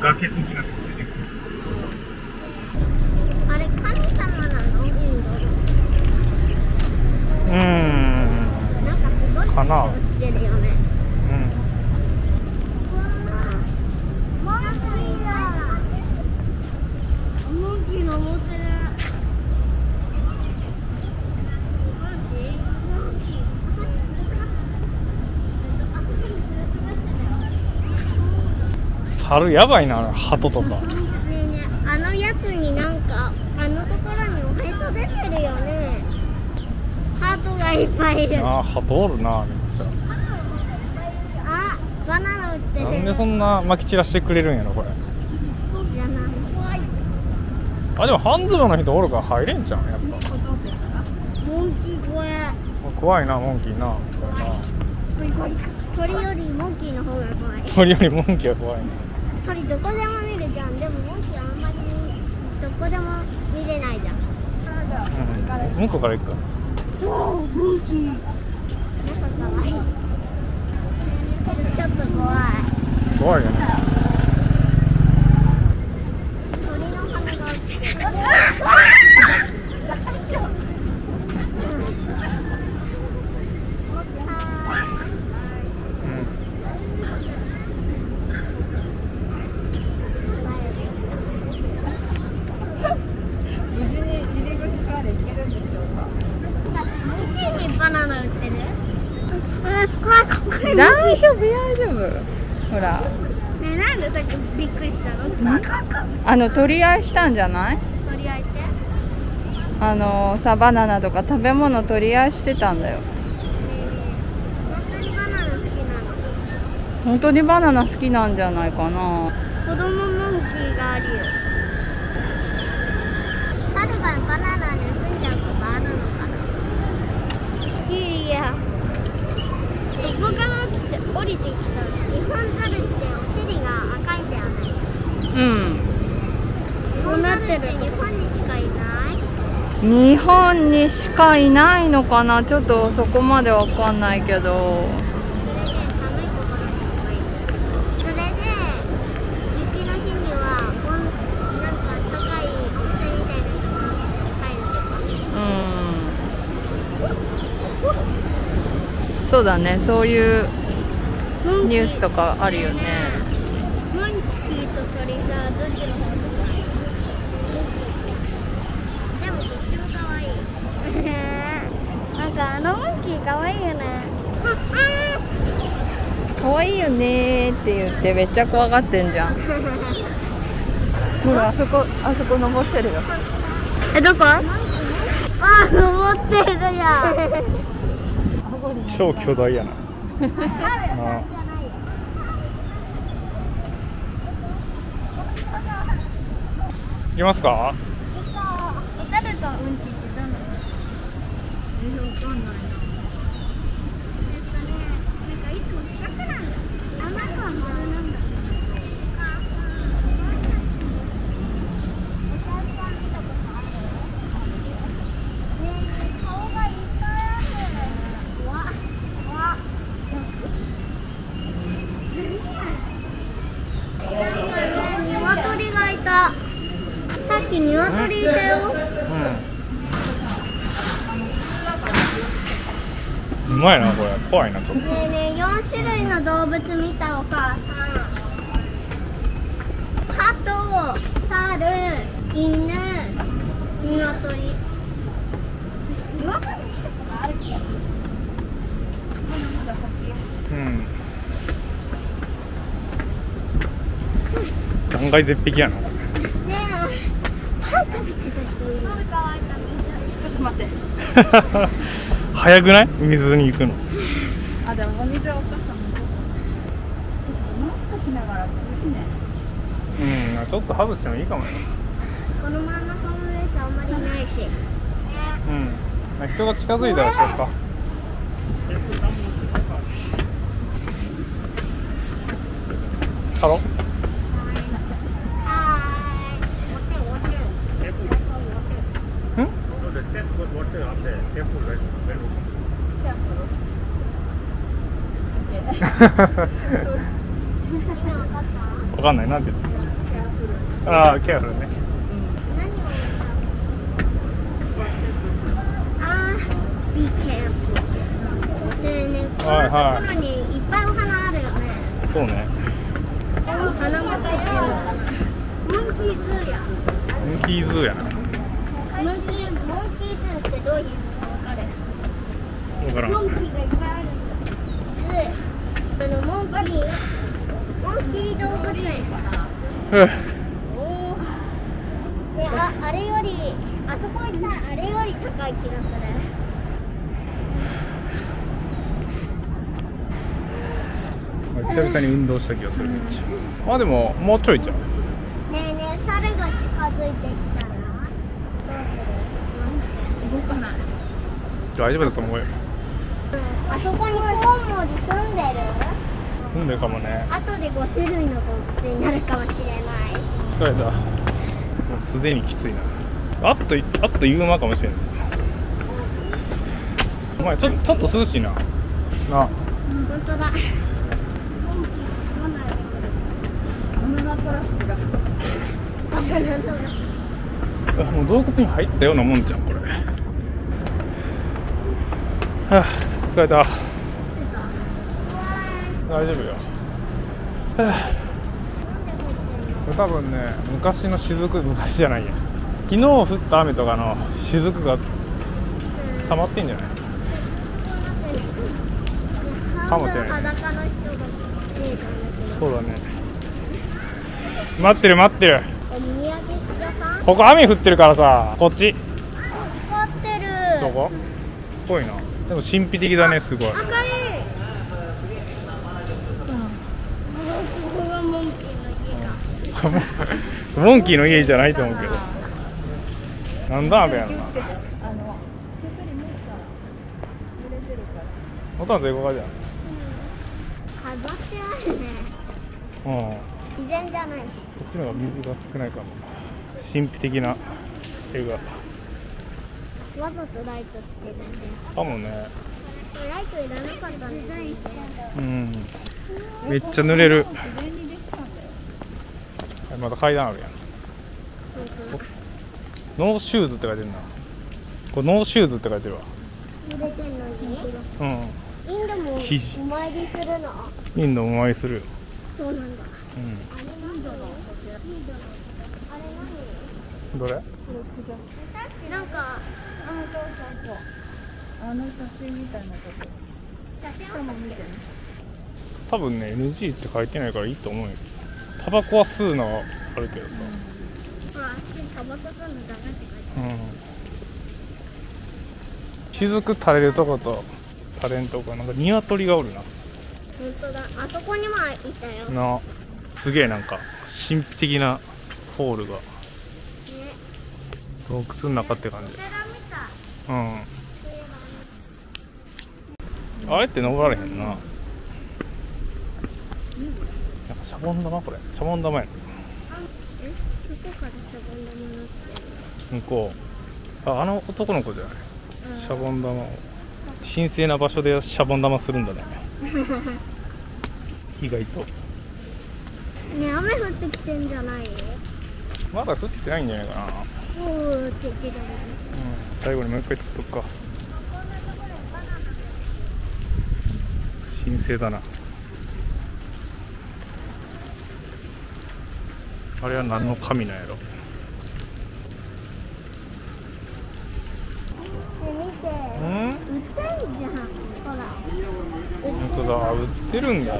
崖的なあれ神様なのインドのうーん。なんかすごい落ちてるよねうんモンキーだモンキー登ってるモンキーモンキーあそこに連れてってたよ猿やばいな鳩とか。ねえねえあのやつになんかあのところにおへそ出てるよね。ハートがいっぱいいる。あ鳩おるなめっちゃ。バナナ売ってる。なんでそんな撒き散らしてくれるんやろこれ。あでも半ズボンの人おるから入れんじゃんやっぱ。モンキー怖い怖いなモンキーな。これな鳥よりモンキーの方が怖い。鳥よりモンキーは怖いね鳥どこでも見るじゃん。でもモンキーあんまりどこでも見れないじゃん。うん向こうから行くか。モンキーなんか可愛い。けどちょっと怖い。怖いよね鳥の羽が落ちてるうん無事に入り口から行けるんでしょうかモンキーにバナナ売ってる？あ怖い怖い大丈夫大丈夫。ほら。ねえなんでさっきびっくりしたの？あの取り合いしたんじゃない？とりあえずあのさバナナとか食べ物取り合いしてたんだよ。本当にバナナ好きなの？本当にバナナ好きなんじゃないかな。子供モンキーがあるよ猿がバナナに住んじゃうことあるのかなシリアどこから来て降りてきた日本猿ってお尻が赤いんだよね。うん日本猿って日本にしかいない。日本にしかいないのかな？ちょっとそこまでわかんないけどそれで寒いところにいるそれで雪の日には温なんか高い温泉みたいなところに入るとかうんそうだね。そういうニュースとかあるよね。モンキーと鳥さどっちの方がでもどっちも可愛い。なんかあのモンキー可愛いよね。可愛いよねーって言ってめっちゃ怖がってんじゃん。ほらあそこあそこ登ってるよ。えどこ？あ登ってるじゃん超巨大やな。あ。行きますか？猿とうんちってどんなのえわかんないなえっとねなんかいつも四角なんだあなたは丸なんだお猿さん見たことあるねえねえ顔がいっぱいあるわわなんかね鶏がいたさっき鶏いたよ。うん。うまいなこれ。怖いなちょっと。ねえねえ4種類の動物見たお母さん。ハト猿犬鶏。断崖絶壁やなこねえパン食べてた人いる乾いたちょっと待ってれ 早くない？海水に行くの。あでもお水はお母さんもマスクしながら苦しいね。うんちょっと外してもいいかもねこの真ん中のやつあんまりないし。うん。人が近づいたらしようか。ハロはーいん今わかんないなんて。ああケアフルね。何をあー be careful ねこんはいはないところにいっぱいお花あるよね。そうね。花も入ってんのかな。モンキーズーや。モンキーズーや。なモンキーモンキーズーってどういうのかわかる？わからんでああれよりあそこ行ったらあれより高い気がする久々に運動した気がするめっち。ゃまあでももうちょいじゃん。ねえねえ猿が近づいてきたらどうする？動かない大丈夫だと思うよ。うん。あそこにコウモリ住んでる？住んでるかもね。後で5種類の動物になるかもしれない。疲れたもうすでにきついな。あっとあっという間かもしれないお前ちょちょっと涼しいな。な。本当だ。もう洞窟に入ったようなもんじゃんこれ。はあ疲れた大丈夫よ。多分ね昔の雫昔じゃないや。昨日降った雨とかの雫が溜まってんじゃない？かもしれない。そうだね。待ってる待ってる。ここ雨降ってるからさこっち。どこ？ぽいな。でも神秘的だねすごい明るいここがモンキーの家かモンキーの家じゃないと思うけど。なんだあれてるからおたんと英語がじゃってあるね。うん。こ自然じゃない。っちの方が水が少ないかも。神秘的な絵がわざとライトしてるかもね。ライトいらなかったんだようん。めっちゃ濡れる自然にできたんだよはいまた階段あるやん。 No shoes って書いてるな。これ no shoes って書いてるわ。うん。インドもお参りするの？インドお参りするよ。そうなんだ。うん。どれ何？なんかあそうそうそう。あの写真みたいなこと。写真も見てね。多分ね NG って書いてないからいいと思うよタバコは吸うのはあるけどさ。ほらあっちにタバコ吸うのダメって書いてうん。雫垂れるとこと垂れんとこなんか鶏がおるな。本当だ。あそこにもいたよ。ねな。すげえなんか神秘的なホールが。洞窟の中って感じ。うん。あれって登られへんな。なん。かシャボン玉これ。シャボン玉や。ねえそこからシャボン玉になって向こう。ああの男の子じゃない。シャボン玉を。神聖な場所でシャボン玉するんだね。意外と。ねえ雨降ってきてんじゃない？まだ降ってないんじゃないかな、うん、おーって言ってたね最後にもう一回撮っとくか。神聖だなあれは何の神なんやろ？ね見て。うん？売ってんじゃんほら。本当だ。あ売ってるんだう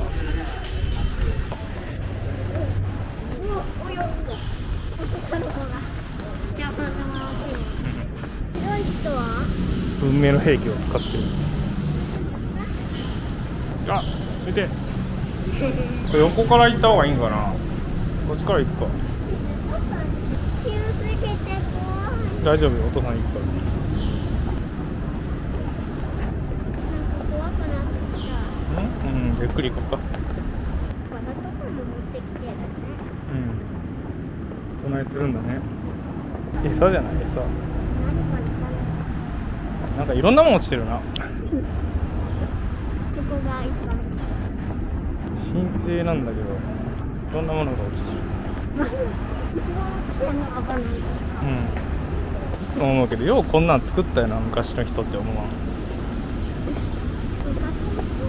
おおよっと男の兵器を使ってる。あそれでこれ横から行った方がいいんかな？こっちから行くか。大丈夫？よお父さん行くか。らうん、うん、ゆっくり行こうか。バラとかも持ってきてるね。うん。備えするんだね。餌じゃない？餌。なんかいろんなもん落ちてるな。ここが一番。神聖なんだけどいろんなものが落ちてる一番落ちてるのが分かん。ないうん。いつも思うけどようこん。なん。作ったよな昔の人って思わん。昔の人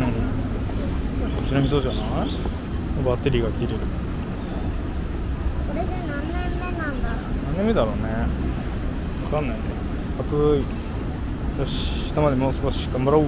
うん。こっちの人じゃないバッテリーが切れるこれで何年目なん。だろう何年目だろうねわかん。ないね暑いよし下までもう少し頑張ろう